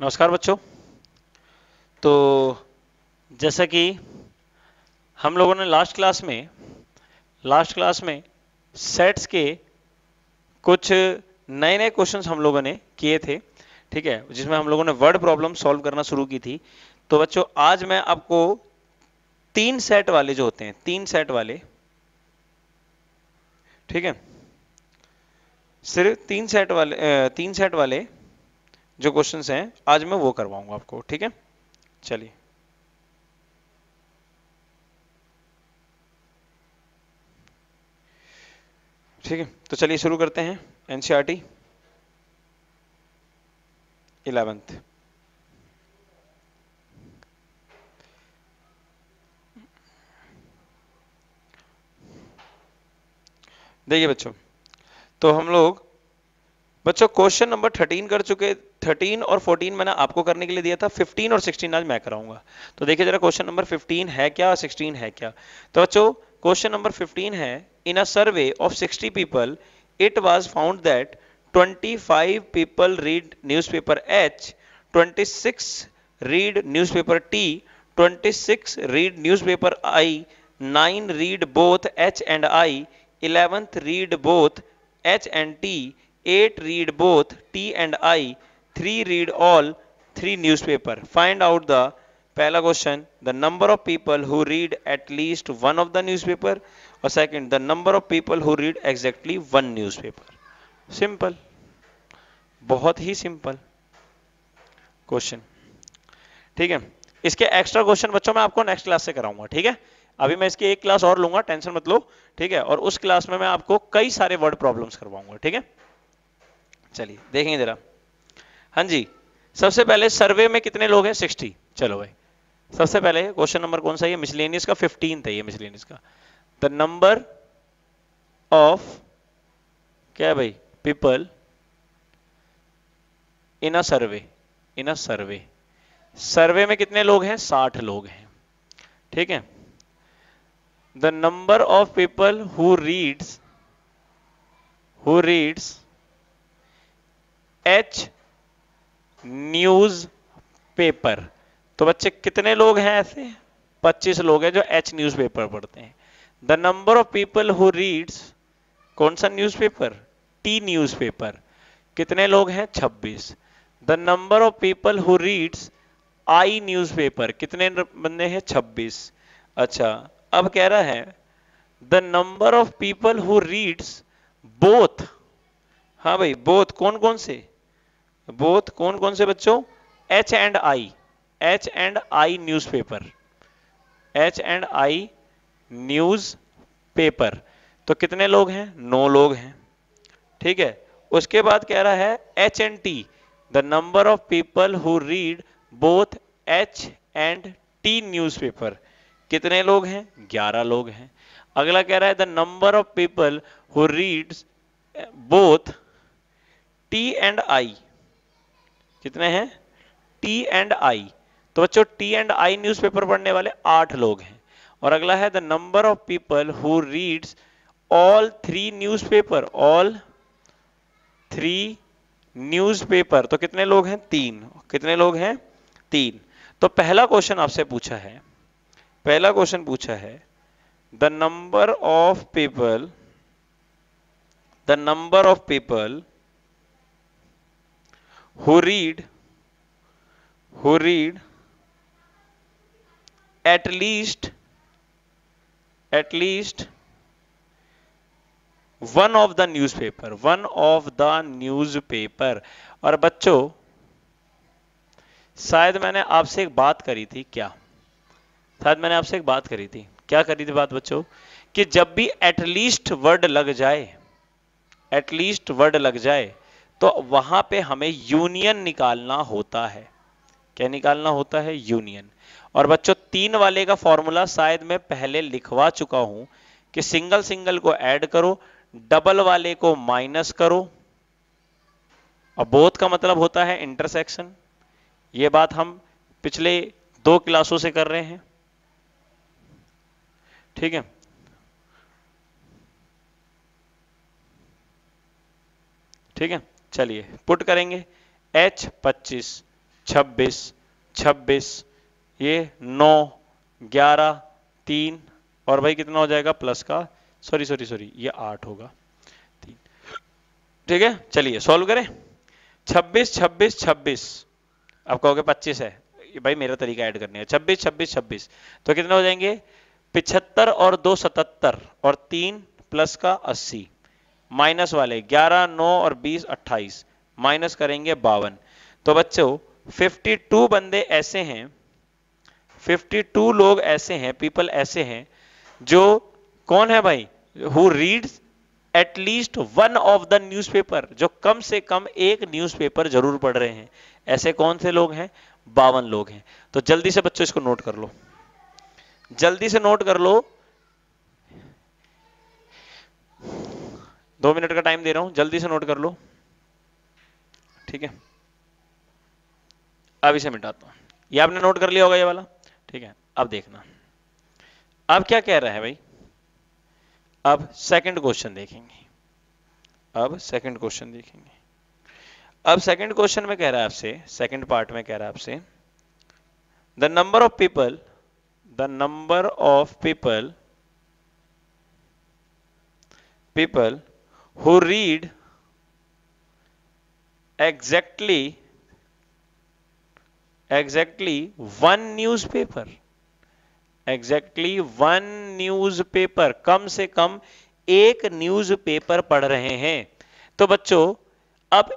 नमस्कार बच्चों। तो जैसा कि हम लोगों ने लास्ट क्लास में लास्ट क्लास में सेट्स के कुछ नए नए क्वेश्चंस हम लोगों ने किए थे, ठीक है? जिसमें हम लोगों ने वर्ड प्रॉब्लम सॉल्व करना शुरू की थी। तो बच्चों, आज मैं आपको तीन सेट वाले जो होते हैं, तीन सेट वाले, ठीक है? सिर्फ़ तीन सेट वाले तीन सेट वाले जो क्वेश्चंस हैं, आज मैं वो करवाऊँगा आपको, ठीक है? चलिए। ठीक है तो चलिए शुरू करते हैं एनसीआरटी इलेवेंथ देखिए बच्चों तो हम लोग बच्चों क्वेश्चन नंबर थर्टीन कर चुके थर्टीन और फोर्टीन मैंने आपको करने के लिए दिया था फिफ्टीन और सिक्सटीन आज मैं कराऊँगा। तो देखिए जरा क्वेश्चन नंबर फिफ्टीन है क्या सिक्सटीन है क्या? तो बच्चों क्वेश्चन नंबर फिफ्टीन है in a survey of sixty people it was found that twenty five people read newspaper H twenty six read newspaper T twenty six read newspaper I nine read both H and I eleventh read both H and T eight read both T and I three read all three newspaper find out the पहला question the number of people who read at least one of the newspaper और second the number of people who read exactly one newspaper simple बहुत ही simple question ठीक है? इसके extra question बच्चों मैं आपको नेक्स्ट क्लास से कराऊँगा, ठीक है? अभी मैं इसके एक क्लास और लूँगा टेंशन मत लो, ठीक है? और उस क्लास में मैं आपको कई सारे वर्ड प्रॉब्लम करवाऊँगा, ठीक है? चलिए, देखेंगे जरा। हाँ जी, सबसे पहले सर्वे में कितने लोग हैं? सिक्सटी। चलो भाई। सबसे पहले क्वेश्चन नंबर कौन सा है? मिसलेनियस का फिफ्टीन है ये मिसलेनियस का। द नंबर ऑफ़ क्या है भाई? People in a survey in a सर्वे सर्वे में कितने लोग हैं? साठ लोग हैं। ठीक है? The number of people who reads who reads H newspaper तो बच्चे, कितने लोग हैं ऐसे? 25 लोग हैं जो एच न्यूज़ पेपर पढ़ते हैं। The number of people who reads कौन सा newspaper T newspaper कितने लोग हैं? 26 the number of people who reads I newspaper कितने बंदे हैं? 26 अच्छा अब कह रहा है the number of people who reads both हाँ भाई बोथ कौन कौन से? बोथ कौन कौन से बच्चों? H and I H and I newspaper H and I newspaper तो कितने लोग हैं? नौ लोग हैं। ठीक है? उसके बाद कह रहा है H and T the number of people who read both H and T newspaper कितने लोग हैं? ग्यारह लोग हैं। अगला कह रहा है the number of people who reads both T and I कितने हैं? टी एंड आई तो बच्चों टी एंड आई न्यूज़पेपर पढ़ने वाले आठ लोग हैं। और अगला है the number of people who reads all three newspaper all three newspaper तो कितने लोग हैं? तीन। कितने लोग हैं? तीन। तो पहला क्वेश्चन आपसे पूछा है। पहला क्वेश्चन पूछा है the number of people the number of people who read who read at least at least one of the newspaper one of the newspaper और बच्चों, शायद मैंने आपसे एक बात करी थी, क्या? शायद मैंने आपसे एक बात करी थी। क्या करी थी बात बच्चों? कि जब भी एटलीस्ट वर्ड लग जाए एटलीस्ट वर्ड लग जाए तो वहाँ पे हमें यूनियन निकालना होता है। क्या निकालना होता है? यूनियन और बच्चों, तीन वाले का फॉर्मूला शायद मैं पहले लिखवा चुका हूँ कि सिंगल सिंगल को ऐड करो डबल वाले को माइनस करो। और बोथ का मतलब होता है इंटरसेक्शन ये बात हम पिछले दो क्लासों से कर रहे हैं। ठीक है? ठीक है? चलिए, पुट करेंगे। H 25 छब्बीस छब्बीस, ये नौ, ग्यारह, तीन, और भाई कितना हो जाएगा प्लस का? सॉरी सॉरी सॉरी ये आठ होगा। तीन। ठीक है, चलिए सॉल्व करें। छब्बीस छब्बीस छब्बीस। अब कहोगे पच्चीस है। भाई मेरा तरीका ऐड करने का छब्बीस छब्बीस छब्बीस। तो कितने हो जाएँगे? पिछहत्तर और दो सतहत्तर, और तीन प्लस का अस्सी। माइनस वाले ग्यारह, नौ और बीस, अट्ठाईस। माइनस करेंगे बावन। तो बच्चों 52 बंदे ऐसे हैं 52 लोग ऐसे हैं पीपल ऐसे हैं, जो कौन है भाई? Who reads at least one of the newspaper जो कम से कम एक न्यूज़पेपर ज़रूर पढ़ रहे हैं। ऐसे कौन से लोग हैं? बावन लोग हैं। तो जल्दी से बच्चों, इसको नोट कर लो। जल्दी से नोट कर लो। दो मिनट का टाइम दे रहा हूँ, जल्दी से नोट कर लो। ठीक है? अब इसे मिटाता हूँ। ये आपने नोट कर लिया होगा ये वाला? ठीक है, अब देखना। अब क्या कह रहा है भाई? अब सेकंड क्वेश्चन देखेंगे। अब सेकंड क्वेश्चन देखेंगे। अब सेकंड क्वेश्चन में कह रहा है आपसे सेकंड पार्ट में कह रहा है आपसे the number of people the number of people people who read exactly exactly one newspaper exactly one newspaper कम से कम एक न्यूज़पेपर पढ़ रहे हैं। तो बच्चों, अब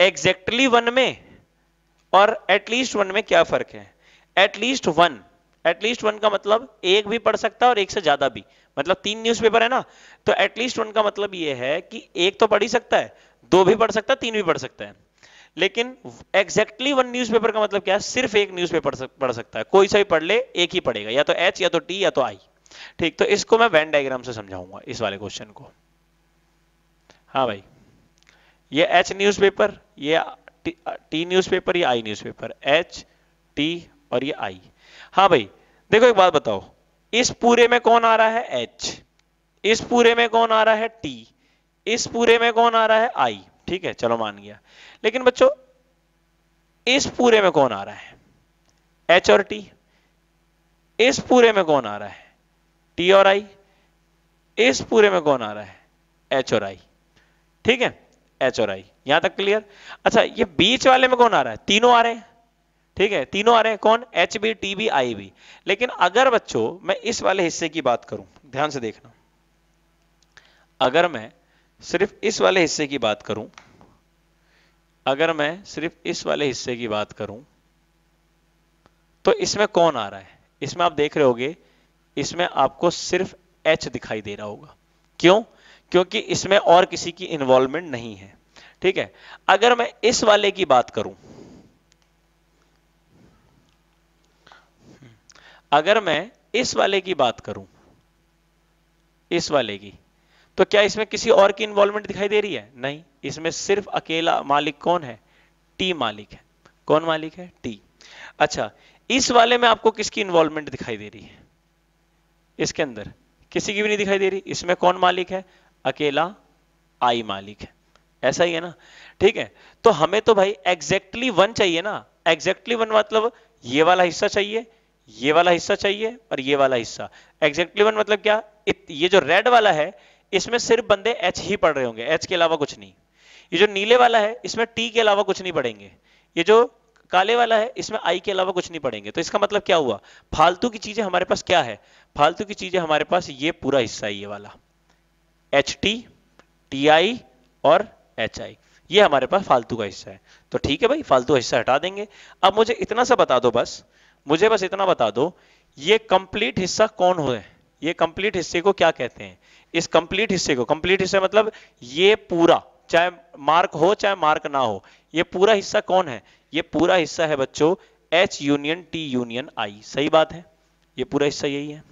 एग्जैक्टली वन में और एटलीस्ट वन में क्या फ़र्क है? एटलीस्ट वन एटलीस्ट वन का मतलब एक भी पढ़ सकता है और एक से ज़्यादा भी। मतलब तीन न्यूज़पेपर है ना? तो एटलीस्ट उनका मतलब यह है कि एक तो पढ़ ही सकता है, दो भी पढ़ सकता है, तीन भी पढ़ सकता है। लेकिन एग्जैक्टली वन न्यूज़पेपर का मतलब क्या है? सिर्फ़ एक न्यूज़पेपर पढ़ सकता है। कोई सा भी पढ़ ले, एक ही पढ़ेगा। या तो एच या तो टी या तो आई ठीक तो इसको मैं वैन डायग्राम से समझाऊँगा इस वाले क्वेश्चन को। हाँ भाई। ये एच न्यूज़पेपर ये टी न्यूज़पेपर या आई न्यूज़पेपर एच टी और ये आई हाँ भाई, देखो एक बात बताओ। इस पूरे में कौन आ रहा है? एच इस पूरे में कौन आ रहा है? टी इस पूरे में कौन आ रहा है? आई ठीक है, चलो मान गया। लेकिन बच्चों, इस पूरे में कौन आ रहा है? एच और टी इस पूरे में कौन आ रहा है? टी और आई इस पूरे में कौन आ रहा है? एच और आई ठीक है? एच और आई यहाँ तक क्लियर अच्छा ये बीच वाले में कौन आ रहा है? तीनों आ रहे हैं। ठीक है, तीनों आ रहे हैं कौन? H B T B I B लेकिन अगर बच्चों, मैं इस वाले हिस्से की बात करूँ, ध्यान से देखना। अगर मैं सिर्फ़ इस वाले हिस्से की बात करूँ, अगर मैं सिर्फ़ इस वाले हिस्से की बात करूँ तो इसमें कौन आ रहा है? इसमें आप देख रहे होगे, इसमें आपको सिर्फ़ एच दिखाई दे रहा होगा। क्यों? क्योंकि इसमें और किसी की इन्वॉल्वमेंट नहीं है। ठीक है? अगर मैं इस वाले की बात करूँ अगर मैं इस वाले की बात करूँ, इस वाले की तो क्या इसमें किसी और की इन्वॉल्वमेंट दिखाई दे रही है? नहीं, इसमें सिर्फ़ अकेला मालिक कौन है? टी मालिक है। कौन मालिक है? टी अच्छा इस वाले में आपको किसकी इन्वॉल्वमेंट दिखाई दे रही है? इसके अंदर, किसी की भी नहीं दिखाई दे रही। इसमें कौन मालिक है? अकेला आई मालिक है। ऐसा ही है ना? ठीक है तो हमें तो भाई एग्जैक्टली exactly वन चाहिए ना। एग्जैक्टली exactly वन मतलब ये वाला हिस्सा चाहिए ये वाला हिस्सा चाहिए और ये वाला हिस्सा। एग्जैक्टली वन मतलब क्या? ये जो रेड वाला है, इसमें सिर्फ़ बंदे एच ही पढ़ रहे होंगे एच के अलावा कुछ नहीं। ये जो नीले वाला है, इसमें टी के अलावा कुछ नहीं पढ़ेंगे। ये जो काले वाला है, इसमें आई के अलावा कुछ नहीं पढ़ेंगे। तो इसका मतलब क्या हुआ? फालतू की चीज़ें हमारे पास क्या है? फालतू की चीज़ें हमारे पास ये पूरा हिस्सा है, ये वाला। एच टी टी आई और एच आई ये हमारे पास फालतू का हिस्सा है। तो ठीक है भाई, फालतू हिस्सा हटा देंगे। अब मुझे इतना सा बता दो बस। मुझे बस इतना बता दो, ये कंप्लीट हिस्सा कौन हो है? ये कंप्लीट हिस्से को क्या कहते हैं? इस कंप्लीट हिस्से को कंप्लीट हिस्से मतलब ये पूरा, चाहे मार्क हो, चाहे मार्क ना हो, ये पूरा हिस्सा कौन है? ये पूरा हिस्सा है बच्चों H union T union I सही बात है? ये पूरा हिस्सा यही है।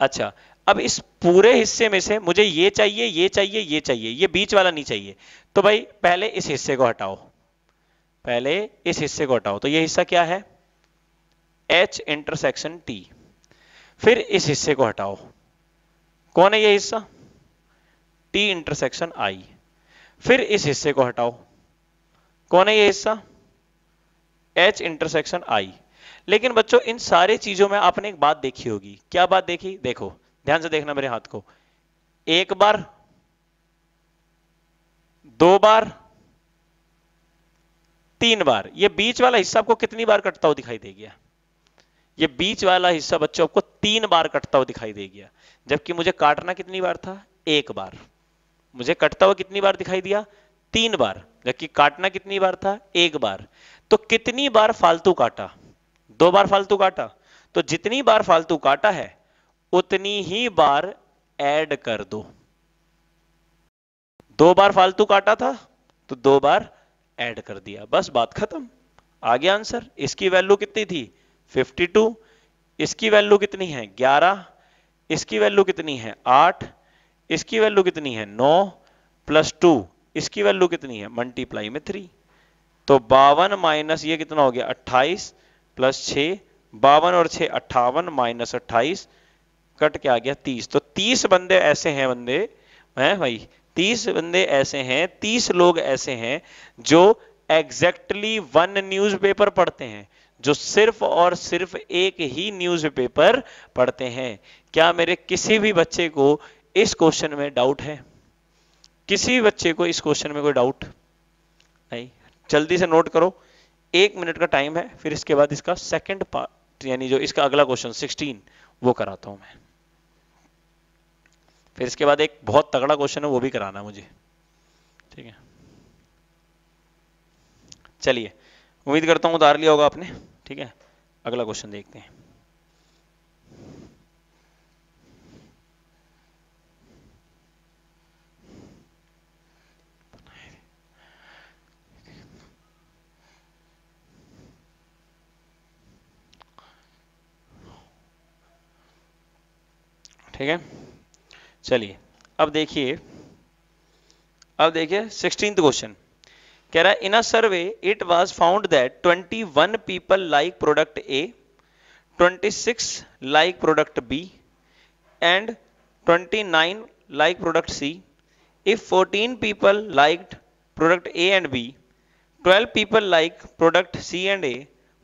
अच्छा अब इस पूरे हिस्से में से मुझे ये चाहिए ये चाहिए ये चाहिए, ये बीच वाला नहीं चाहिए। तो भाई, पहले इस हिस्से को हटाओ। पहले इस हिस्से को हटाओ। तो ये हिस्सा क्या है? एच इंटरसेक्शन टी फिर इस हिस्से को हटाओ। कौन है ये हिस्सा? टी इंटरसेक्शन आई फिर इस हिस्से को हटाओ। कौन है ये हिस्सा? एच इंटरसेक्शन आई लेकिन बच्चों, इन सारे चीज़ों में आपने एक बात देखी होगी। क्या बात देखी? देखो, ध्यान से देखना मेरे हाथ को। एक बार, दो बार, तीन बार। ये बीच वाला हिस्सा आपको कितनी बार कटता हुआ दिखाई दे गया? ये बीच वाला हिस्सा बच्चों आपको तीन बार कटता हुआ दिखाई दे गया। जबकि मुझे काटना कितनी बार था? एक बार। मुझे कटता हुआ कितनी बार दिखाई दिया? तीन बार। जबकि काटना कितनी बार था? एक बार। तो कितनी बार फालतू काटा? दो बार फालतू काटा। तो जितनी बार फालतू काटा है, उतनी ही बार ऐड कर दो। दो बार फालतू काटा था तो दो बार ऐड कर दिया। बस बात खत्म। आ गया आंसर। इसकी वैल्यू कितनी थी? 52 इसकी वैल्यू कितनी है? 11 इसकी वैल्यू कितनी है? 8 इसकी वैल्यू कितनी है? 9 प्लस टू इसकी वैल्यू कितनी है? मल्टीप्लाई में थ्री तो बावन माइनस ये कितना हो गया? 28 प्लस छ बावन और छ अट्ठावन माइनस अट्ठाईस, कट के आ गया? 30 तो 30 बंदे ऐसे हैं बंदे, हैं भाई? तीस बंदे ऐसे हैं, तीस लोग ऐसे हैं, जो एग्जैक्टली वन न्यूज़पेपर पढ़ते हैं। जो सिर्फ़ और सिर्फ़ एक ही न्यूज़पेपर पढ़ते हैं। क्या मेरे किसी भी बच्चे को इस क्वेश्चन में डाउट है? किसी भी बच्चे को इस क्वेश्चन में कोई डाउट नहीं। जल्दी से नोट करो। एक मिनट का टाइम है, फिर इसके बाद इसका सेकंड पार्ट यानी जो इसका अगला क्वेश्चन सिक्सटीन वो कराता हूँ मैं। फिर इसके बाद एक बहुत तगड़ा क्वेश्चन है, वो भी कराना मुझे। ठीक है? चलिए, उम्मीद करता हूँ उतार लिया होगा आपने। ठीक है? अगला क्वेश्चन देखते हैं। ठीक है? चलिए, अब देखिए अब देखिए सिक्सटींथ क्वेश्चन कह रहा है in a survey it was found that 21 people like product A 26 like product B and 29 like product C if 14 people liked product A and B 12 people like product C and A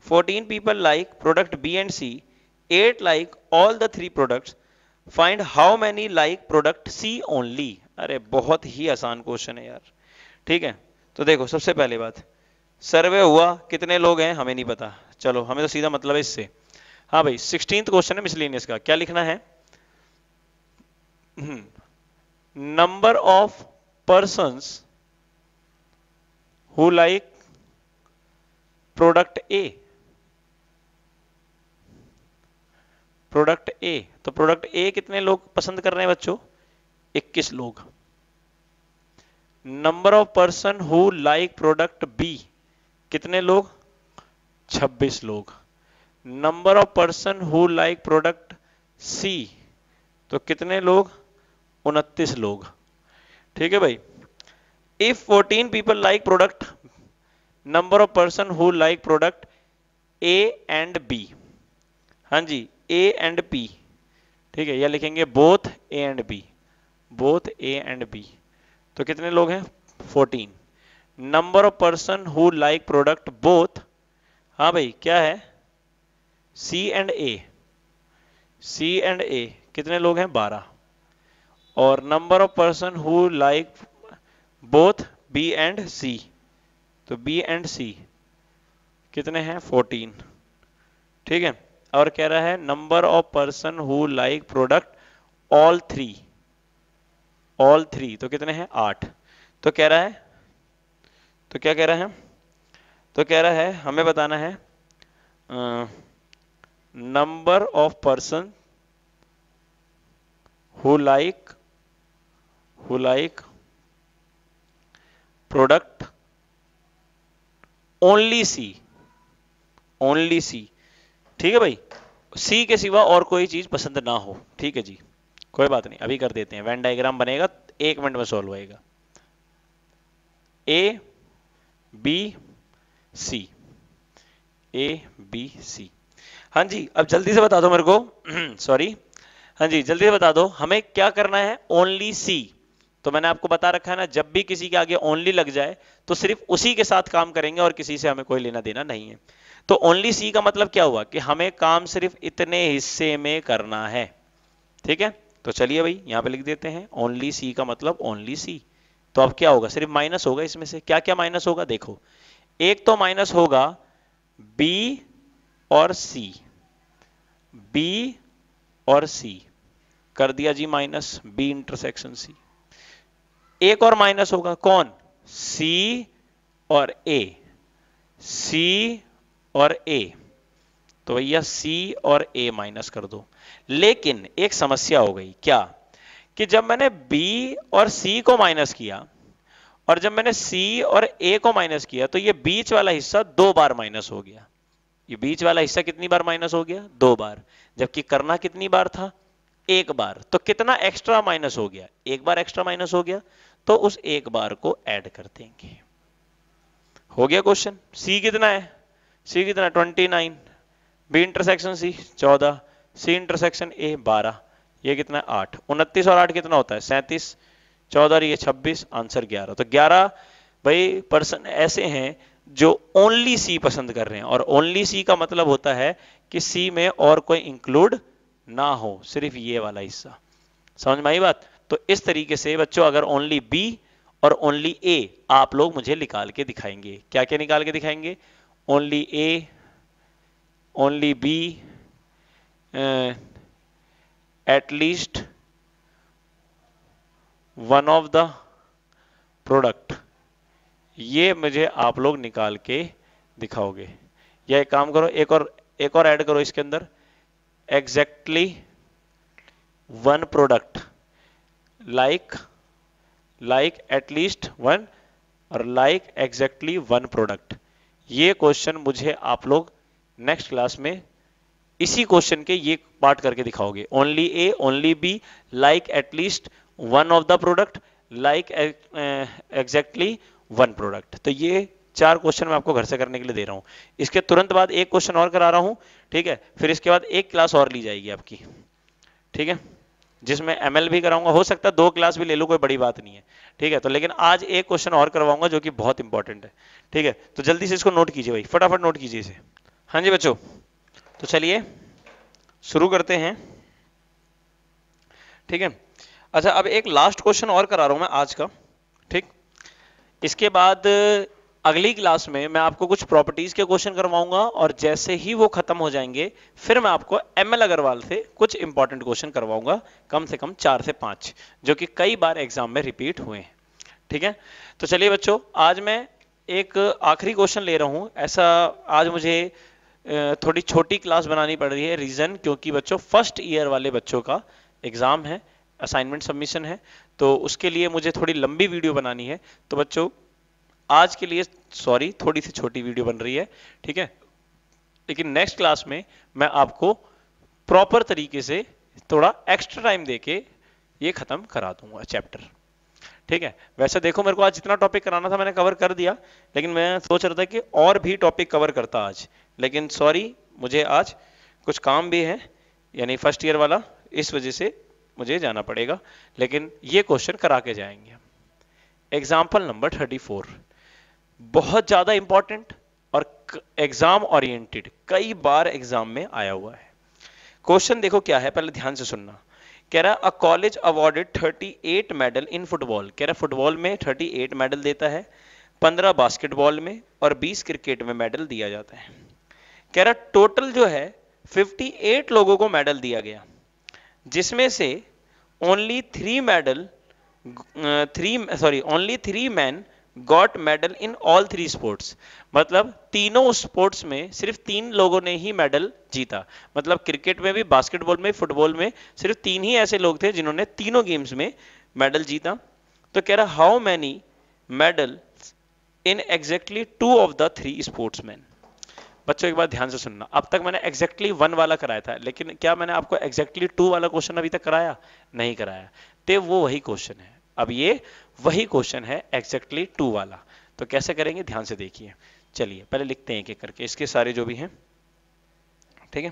14 people like product B and C 8 like all the three products find how many like product C only अरे, बहुत ही आसान question है यार। ठीक है? तो देखो, सबसे पहले बात, सर्वे हुआ, कितने लोग हैं, हमें नहीं पता। चलो, हमें तो सीधा मतलब है इससे। हाँ भाई सिक्सटीन क्वेश्चन है मिसलिनियस का। क्या लिखना है? Number of person who like product A product A तो प्रोडक्ट ए कितने लोग पसंद कर रहे हैं बच्चों? 21 लोग। Number of person who like product B कितने लोग? 26 लोग। Number of person who like product C तो कितने लोग? 29 लोग। ठीक है भाई? If 14 people like product number of person who like product A and B हाँ जी ए एंड पी ठीक है? या लिखेंगे both A and B both A and B तो कितने लोग हैं? 14 number of person who like product both हाँ भाई, क्या है? सी एंड ए सी एंड ए कितने लोग हैं? 12 और number of person who like both B and C तो बी एंड सी कितने हैं? 14 ठीक है? और कह रहा है number of person who like product all three all three तो कितने हैं? आठ। तो कह रहा है तो क्या कह रहा है? तो कह रहा है, हमें बताना है number of person who like who like product only C only C ठीक है भाई? सी के सिवा और कोई चीज़ पसंद ना हो। ठीक है जी। कोई बात नहीं, अभी कर देते हैं। वैन डायग्राम बनेगा, एक मिनट में सॉल्व होएगा। A B C A B C हाँ जी, अब जल्दी से बता दो मेरे को। सॉरी हाँ जी, जल्दी से बता दो, हमें क्या करना है? ओनली सी तो मैंने आपको बता रखा है ना, जब भी किसी के आगे ओनली लग जाए तो सिर्फ़ उसी के साथ काम करेंगे और किसी से हमें कोई लेना देना नहीं है। तो ओनली सी का मतलब क्या हुआ? कि हमें काम सिर्फ़ इतने हिस्से में करना है। ठीक है? तो चलिए भाई, यहाँ पे लिख देते हैं ओनली सी का मतलब ओनली सी तो अब क्या होगा? सिर्फ़ माइनस होगा इसमें से। क्या क्या माइनस होगा? देखो, एक तो माइनस होगा बी और सी बी और सी कर दिया जी माइनस बी इंटरसेक्शन सी एक और माइनस होगा कौन? सी और ए सी और ए तो भैया सी और ए माइनस कर दो। लेकिन एक समस्या हो गई। क्या? कि जब मैंने बी और सी को माइनस किया और जब मैंने सी और ए को माइनस किया तो ये बीच वाला हिस्सा दो बार माइनस हो गया। ये बीच वाला हिस्सा कितनी बार माइनस हो गया? दो बार। जबकि करना कितनी बार था? एक बार। तो कितना एक्स्ट्रा माइनस हो गया? एक बार एक्स्ट्रा माइनस हो गया। तो उस एक बार को ऐड कर देंगे। हो गया क्वेश्चन सी कितना है? सी कितना? Twenty nine B intersection C चौदह। सी इंटरसेक्शन ए बारह, ये कितना आठ? उनतीस और आठ कितना होता है? सैंतीस, चौदह ये छब्बीस, आंसर ग्यारह। तो ग्यारह, भाई पर्सन ऐसे हैं जो ओनली सी पसंद कर रहे हैं। और ओनली सी का मतलब होता है कि सी में और कोई इंक्लूड ना हो, सिर्फ़ ये वाला हिस्सा। समझ में आई बात? तो इस तरीके से बच्चों, अगर ओनली बी और ओनली ए आप लोग मुझे निकाल के दिखाएँगे। क्या क्या निकाल के दिखाएँगे? Only A only B at least one of the product ये मुझे आप लोग निकाल के दिखाओगे। या एक काम करो, एक और एक और ऐड करो इसके अंदर। Exactly one product like like at least one और लाइक एग्जैक्टली वन प्रोडक्ट ये क्वेश्चन मुझे आप लोग नेक्स्ट क्लास में इसी क्वेश्चन के ये पार्ट करके दिखाओगे। Only A only B like at least one of the product like exactly one product तो ये चार क्वेश्चन मैं आपको घर से करने के लिए दे रहा हूँ। इसके तुरंत बाद एक क्वेश्चन और करा रहा हूँ, ठीक है? फिर इसके बाद एक क्लास और ली जाएगी आपकी, ठीक है? जिसमें एमएल भी कराऊँगा। हो सकता है दो क्लास भी ले लो, कोई बड़ी बात नहीं है, ठीक है? तो लेकिन आज एक क्वेश्चन और करवाऊँगा जो कि बहुत इंपॉर्टेंट है, ठीक है? तो जल्दी से इसको नोट कीजिए भाई, फटाफट नोट कीजिए इसे। हाँ जी बच्चों। तो चलिए, शुरू करते हैं। ठीक है? अच्छा अब एक लास्ट क्वेश्चन और करा रहा हूँ मैं आज का। ठीक? इसके बाद अगली क्लास में मैं आपको कुछ प्रॉपर्टीज़ के क्वेश्चन करवाऊँगा और जैसे ही वो खत्म हो जाएँगे, फिर मैं आपको एम एल अग्रवाल से कुछ इंपॉर्टेंट क्वेश्चन करवाऊँगा, कम से कम चार से पाँच, जो कि कई बार एग्ज़ाम में रिपीट हुए हैं। ठीक है? तो चलिए बच्चों, आज मैं एक आखिरी क्वेश्चन ले रहा हूँ। ऐसा आज मुझे थोड़ी छोटी क्लास बनानी पड़ रही है रीजन, क्योंकि बच्चों फ़र्स्ट ईयर वाले बच्चों का एग्ज़ाम है असाइनमेंट सबमिशन है तो उसके लिए मुझे थोड़ी लंबी वीडियो बनानी है। तो बच्चों, आज के लिए सॉरी थोड़ी सी छोटी वीडियो बन रही है, ठीक है? लेकिन नेक्स्ट क्लास में मैं आपको प्रॉपर तरीके से थोड़ा एक्स्ट्रा टाइम देके ये खत्म करा दूँगा चैप्टर ठीक है? वैसे देखो, मेरे को आज जितना टॉपिक कराना था, मैंने कवर कर दिया, लेकिन मैं सोच रहा था कि और भी टॉपिक कवर करता आज। लेकिन सॉरी, मुझे आज कुछ काम भी है, यानी फ़र्स्ट ईयर वाला, इस वजह से मुझे जाना पड़ेगा, लेकिन ये क्वेश्चन करा के जाएँगे एग्ज़ाम्पल नंबर थर्टी फोर बहुत ज़्यादा इंपॉर्टेंट और एग्ज़ाम ओरिएंटेड कई बार एग्ज़ाम में आया हुआ है। क्वेश्चन देखो क्या है, पहले ध्यान से सुनना। कह रहा a college awarded 38 medal in football कह रहा फुटबॉल में 38 मेडल देता है 15 बास्केटबॉल में और 20 क्रिकेट में मेडल दिया जाता है. कह रहा टोटल जो है 58 लोगों को मेडल दिया गया। जिसमें से only three medal three sorry only three man got medal in all three sports मतलब तीनों स्पोर्ट्स में सिर्फ़ तीन लोगों ने ही मेडल जीता। मतलब क्रिकेट में भी बास्केटबॉल में फुटबॉल में सिर्फ़ तीन ही ऐसे लोग थे जिन्होंने तीनों गेम्स में मेडल जीता। तो कह रहा how many medal in exactly two of the three sportsman बच्चों, एक बार ध्यान से सुनना। अब तक मैंने एग्जैक्टली वन वाला कराया था, लेकिन क्या मैंने आपको एग्जैक्टली टू वाला क्वेश्चन अभी तक कराया? नहीं कराया। तो वो वही क्वेश्चन है। अब ये वही क्वेश्चन है एग्जैक्टली टू वाला। तो कैसे करेंगे? ध्यान से देखिए। चलिए, पहले लिखते हैं एक एक करके। इसके सारे जो भी हैं, ठीक है?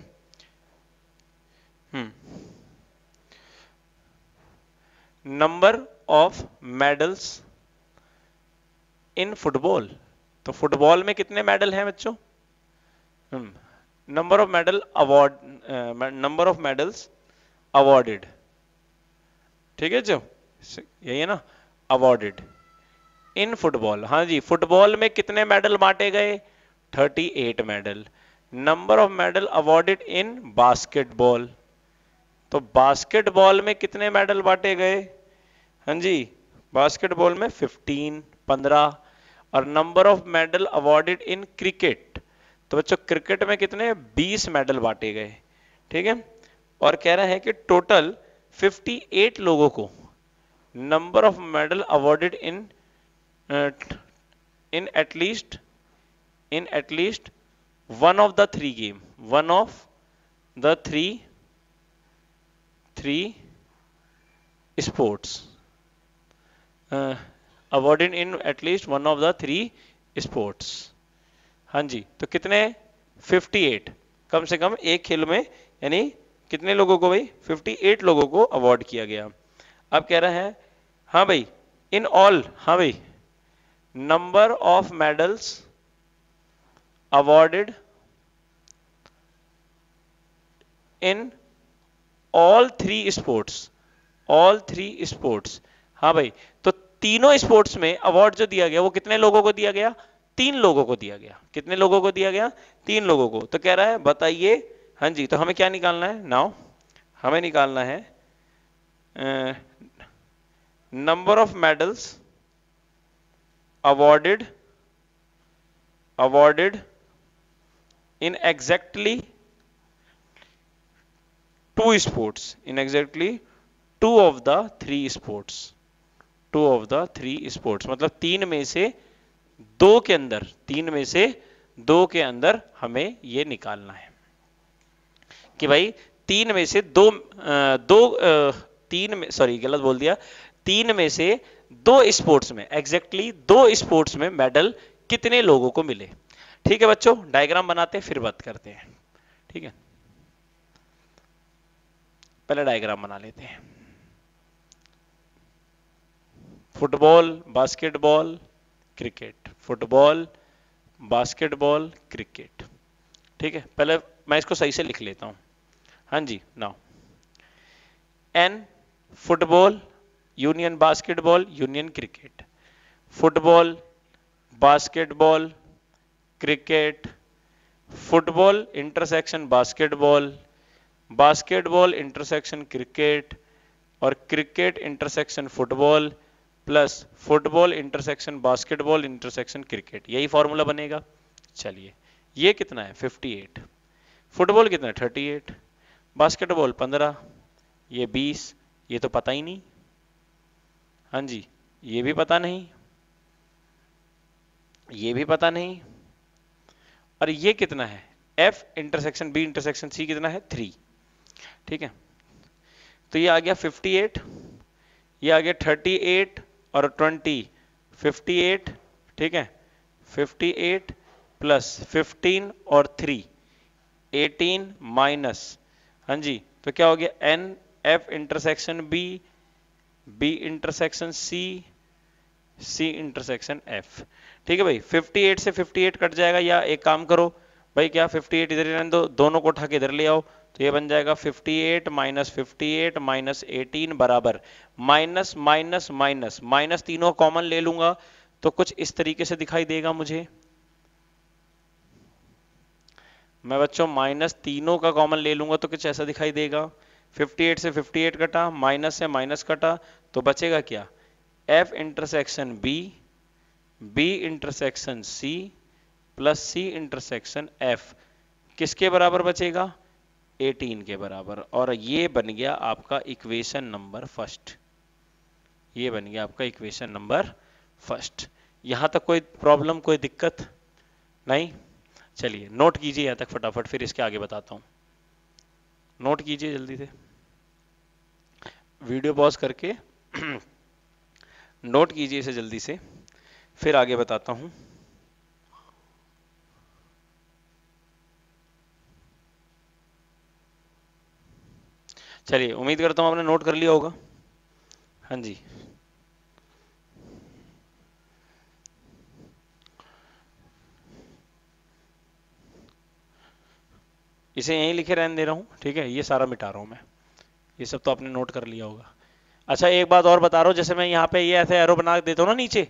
Number of medals in football तो फुटबॉल में कितने मेडल हैं बच्चों? Number of medal award number of medals awarded ठीक है जो? यही है ना? अवॉर्डेड इन फुटबॉल हाँ जी फुटबॉल में कितने मेडल बांटे गए? 38 medal number of medal awarded in basketball तो बास्केटबॉल में कितने मेडल बांटे गए? हाँ जी बास्केटबॉल में 15 15 और number of medal awarded in cricket तो बच्चों, क्रिकेट में कितने? 20 मेडल बांटे गए, ठीक है? और कह रहे हैं कि टोटल 58 लोगों को number of medal awarded in in at least in at least one of the three game one of the three three sports awarded in at least one of the three sports हाँ जी तो कितने? 58 कम से कम एक खेल में, यानी कितने लोगों को भाई? 58 लोगों को अवार्ड किया गया। अब कह रहे हैं हाँ भाई इन ऑल हाँ भाई number of medals awarded in all three sports all three sports हाँ भाई तो तीनों स्पोर्ट्स में अवार्ड जो दिया गया, वो कितने लोगों को दिया गया? तीन लोगों को दिया गया। कितने लोगों को दिया गया? तीन लोगों को। तो कह रहा है, बताइए हाँ जी तो हमें क्या निकालना है? नाउ, हमें निकालना है number of medals awarded awarded in exactly two sports in exactly two of the three sports two of the three sports मतलब तीन में से दो के अंदर, तीन में से दो के अंदर हमें यह निकालना है कि भाई तीन में से दो दो तीन में सॉरी गलत बोल दिया। तीन में से दो स्पोर्ट्स में एग्जैक्टली exactly दो स्पोर्ट्स में मेडल कितने लोगों को मिले? ठीक है बच्चों डायग्राम बनाते हैं फिर बात करते हैं। ठीक है? पहले डायग्राम बना लेते हैं। Football, basketball, cricket. Football, basketball, cricket. ठीक है? पहले मैं इसको सही से लिख लेता हूँ। हाँ जी now n football, union basketball, union cricket. Football, basketball, cricket. Football, intersection, basketball. Basketball, intersection, cricket. और cricket, intersection, football. Plus football intersection basketball intersection cricket यही फॉर्मूला बनेगा। चलिए, ये कितना है? 58 फुटबॉल कितना है? 38 बास्केटबॉल पंद्रह. ये बीस. ये तो पता ही नहीं। हाँ जी, ये भी पता नहीं। ये भी पता नहीं। और ये कितना है? F intersection B intersection C कितना है? थ्री ठीक है? तो ये आ गया 58 ये आ गया 38 और 20 58 ठीक है? 58 प्लस 15 और 3 18 माइनस हाँ जी तो क्या हो गया? N F intersection B B intersection C C intersection F ठीक है भाई? 58 से 58 कट जाएगा या एक काम करो, भाई क्या 58 इधर रहने दो, दोनों को उठा के इधर ले आओ। तो ये बन जाएगा 58 eight minus fifty eight minus eighteen बराबर। माइनस माइनस माइनस माइनस तीनों कॉमन ले लूँगा। तो कुछ इस तरीके से दिखाई देगा मुझे। मैं बच्चों माइनस तीनों का कॉमन ले लूँगा तो कुछ ऐसा दिखाई देगा। 58 से 58 कटा माइनस से माइनस कटा तो बचेगा क्या? F intersection B B intersection C plus C intersection F किसके बराबर बचेगा? 18 के बराबर। और ये बन गया आपका इक्वेशन नंबर फ़र्स्ट ये बन गया आपका इक्वेशन नंबर फ़र्स्ट यहाँ तक कोई प्रॉब्लम कोई दिक्कत? नहीं? चलिए नोट कीजिए यहाँ तक फटाफट, फिर इसके आगे बताता हूँ। नोट कीजिए जल्दी से। वीडियो पॉज करके नोट कीजिए इसे जल्दी से। फिर आगे बताता हूँ। चलिए, उम्मीद करता हूँ आपने नोट कर लिया होगा। हाँ जी। इसे यही लिखे रहने दे रहा हूँ, ठीक है? ये सारा मिटा रहा हूँ मैं। ये सब तो आपने नोट कर लिया होगा। अच्छा एक बात और बता रहा हूँ, जैसे मैं यहाँ पे ये ऐसे एरो बना देता हूँ ना नीचे,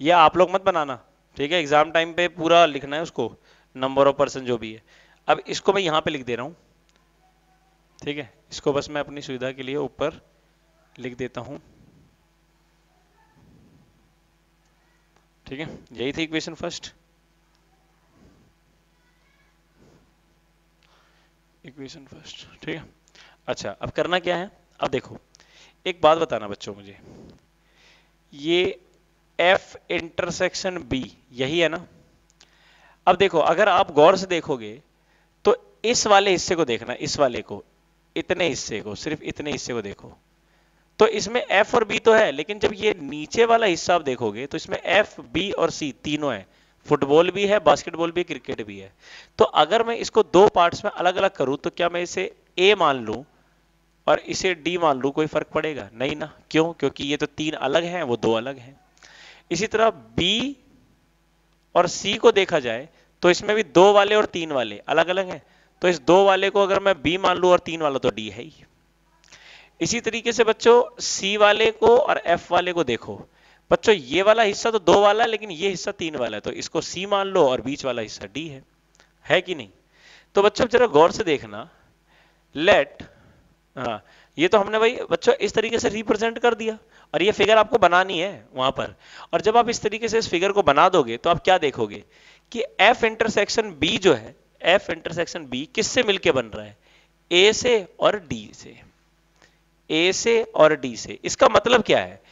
ये आप लोग मत बनाना, ठीक है? एग्ज़ाम टाइम पे पूरा लिखना है उसको नंबर ऑफ़ पर्सन जो भी है। अब इसको मैं यहाँ पे लिख दे रहा हूँ, ठीक है? इसको बस मैं अपनी सुविधा के लिए ऊपर लिख देता हूँ। ठीक है? यही थी इक्वेशन फ़र्स्ट इक्वेशन फ़र्स्ट ठीक है? अच्छा अब करना क्या है? अब देखो, एक बात बताना बच्चों मुझे। ये F इंटरसेक्शन B, यही है ना? अब देखो, अगर आप गौर से देखोगे तो इस वाले हिस्से को देखना, इस वाले को। इतने हिस्से को सिर्फ़ इतने हिस्से को देखो। तो इसमें F और B तो है लेकिन जब ये नीचे वाला हिस्सा आप देखोगे तो इसमें F, B और C तीनों है। फुटबॉल भी है बास्केटबॉल भी क्रिकेट भी है। तो अगर मैं इसको दो पार्ट्स में अलग अलग करूँ तो क्या मैं इसे ए मान लूँ और इसे डी मान लूँ कोई फ़र्क पड़ेगा? नहीं ना। क्यों? क्योंकि ये तो तीन अलग हैं वो दो अलग हैं। इसी तरह बी और सी को देखा जाए तो इसमें भी दो वाले और तीन वाले अलग अलग हैं। तो इस दो वाले को अगर मैं बी मान लू और तीन वाला तो डी है ही। इसी तरीके से बच्चों, सी वाले को और एफ़ वाले को देखो। बच्चों, ये वाला हिस्सा तो दो वाला है, लेकिन ये हिस्सा तीन वाला है तो इसको सी मान लो और बीच वाला हिस्सा डी है। है कि नहीं? तो बच्चों, जरा गौर से देखना। लेट हाँ ये तो हमने भाई, बच्चों, इस तरीके से रिप्रेजेंट कर दिया, और ये फिगर आपको बनानी है वहाँ पर। और जब आप इस तरीके से इस फिगर को बना दोगे तो आप क्या देखोगे कि एफ़ इंटरसेक्शन बी जो है एफ़ इंटरसेक्शन बी किससे मिलके बन रहा है? ए से और डी से। ए से और डी से। इसका मतलब क्या है?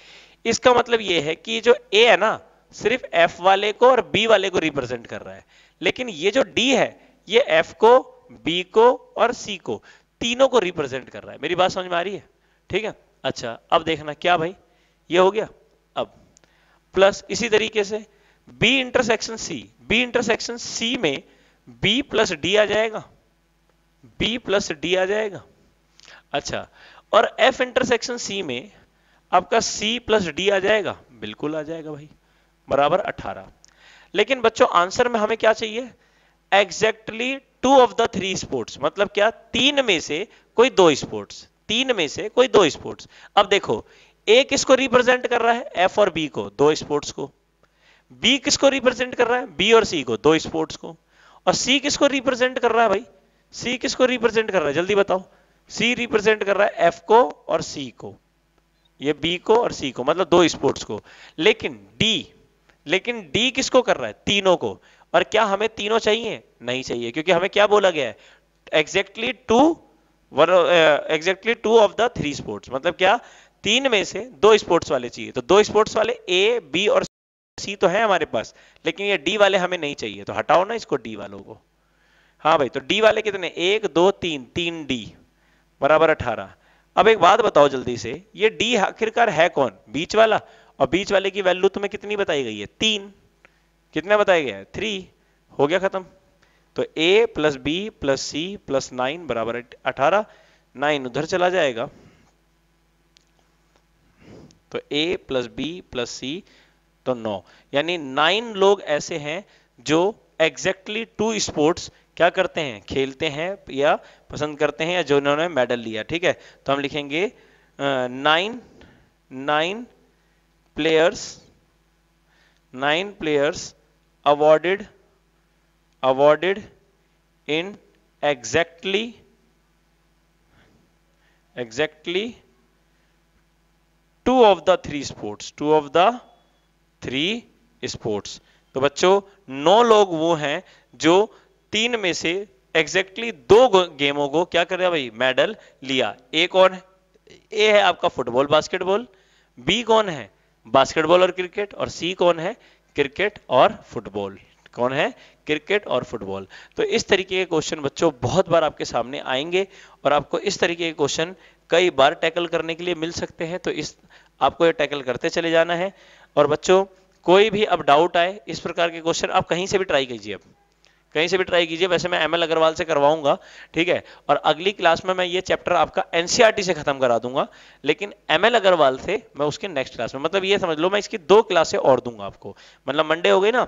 इसका मतलब यह है कि जो ए है ना, सिर्फ़ एफ़ वाले को और बी वाले को रिप्रेजेंट कर रहा है। लेकिन ये जो डी है, ये एफ़ को बी को और सी को, तीनों को रिप्रेजेंट कर रहा है। मेरी बात समझ में आ रही है? ठीक है? अच्छा अब देखना क्या भाई? ये हो गया। अब प्लस इसी तरीके से B intersection C B intersection C में B प्लस डी आ जाएगा। B प्लस डी आ जाएगा। अच्छा और F इंटरसेक्शन C में आपका C प्लस डी आ जाएगा। बिल्कुल आ जाएगा भाई, बराबर 18 लेकिन बच्चों, आंसर में हमें क्या चाहिए? Exactly two of the three sports मतलब क्या? तीन में से कोई दो स्पोर्ट्स तीन में से कोई दो स्पोर्ट्स अब देखो ए किसको रिप्रेजेंट कर रहा है? एफ़ और बी को, दो स्पोर्ट्स को। बी किसको रिप्रेजेंट कर रहा है? बी और सी को, दो स्पोर्ट्स को। और सी किसको रिप्रेजेंट कर रहा है भाई? सी किसको रिप्रेजेंट कर रहा है? जल्दी बताओ। सी रिप्रेजेंट कर रहा है एफ़ को और सी को। ये बी को और सी को मतलब दो स्पोर्ट्स को। लेकिन डी लेकिन डी किसको कर रहा है? तीनों को। और क्या हमें तीनों चाहिए? नहीं चाहिए, क्योंकि हमें क्या बोला गया है? Exactly two one exactly two of the three sports मतलब क्या? तीन में से दो स्पोर्ट्स वाले चाहिए। तो दो स्पोर्ट्स वाले ए बी और सी तो है हमारे पास, लेकिन ये डी वाले हमें नहीं चाहिए तो हटाओ ना इसको डी वालों को। हाँ भाई तो डी वाले कितने? एक, दो, तीन तीन डी, बराबर अठारह। अब एक बात बताओ जल्दी से, ये डी आखिरकार है कौन? बीच वाला? और बीच वाले की वैल्यू तुम्हें कितनी बताई गई है? तीन। कितना बताया गया है? थ्री। हो गया खत्म। तो A plus B plus C plus nine बराबर अठारह। नाइन उधर चला जाएगा। तो A plus B plus C तो नौ यानी नाइन लोग ऐसे हैं जो एग्जैक्टली टू स्पोर्ट्स क्या करते हैं? खेलते हैं या पसंद करते हैं या जो उन्होंने मेडल लिया, ठीक है? तो हम लिखेंगे nine nine players nine players awarded awarded in exactly exactly two of the three sports two of the three sports तो बच्चों, नौ लोग वो हैं जो तीन में से एग्जैक्टली exactly दो गेमों को क्या कर रहे भाई? मेडल लिया। ए कौन ए है आपका फुटबॉल बास्केटबॉल बी कौन है? बास्केटबॉल और क्रिकेट और सी कौन है? क्रिकेट और फुटबॉल कौन है? क्रिकेट और फुटबॉल तो इस तरीके के क्वेश्चन बच्चों बहुत बार आपके सामने आएँगे और आपको इस तरीके के क्वेश्चन कई बार टैकल करने के लिए मिल सकते हैं। तो इस, आपको ये टैकल करते चले जाना है। और बच्चों, कोई भी अब डाउट आए, इस प्रकार के क्वेश्चन आप कहीं से भी ट्राई कीजिए अब। कहीं से भी ट्राई कीजिए, वैसे मैं एमएल अग्रवाल से करवाऊँगा, ठीक है? और अगली क्लास में मैं ये चैप्टर आपका एनसीईआरटी से खत्म करा दूँगा, लेकिन एमएल अग्रवाल से मैं उसके नेक्स्ट क्लास में मतलब ये समझ लो, मैं इसकी दो क्लासे और दूँगा आपको। मतलब मंडे हो गई ना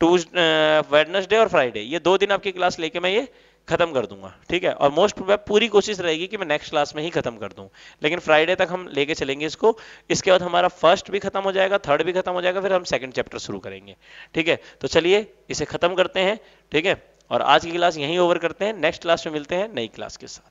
टूज वेडनेसडे और फ्राइडे ये दो दिन आपकी क्लास लेके मैं ये खत्म कर दूँगा, ठीक है? और मोस्ट पूरी कोशिश रहेगी कि मैं नेक्स्ट क्लास में ही खत्म कर दूँ। लेकिन फ्राइडे तक हम लेके चलेंगे इसको। इसके बाद हमारा फ़र्स्ट भी खत्म हो जाएगा थर्ड भी खत्म हो जाएगा, फिर हम सेकंड चैप्टर शुरू करेंगे, ठीक है? तो चलिए, इसे खत्म करते हैं, ठीक है? और आज की क्लास यहीं ओवर करते हैं नेक्स्ट क्लास में मिलते हैं, नई क्लास के साथ।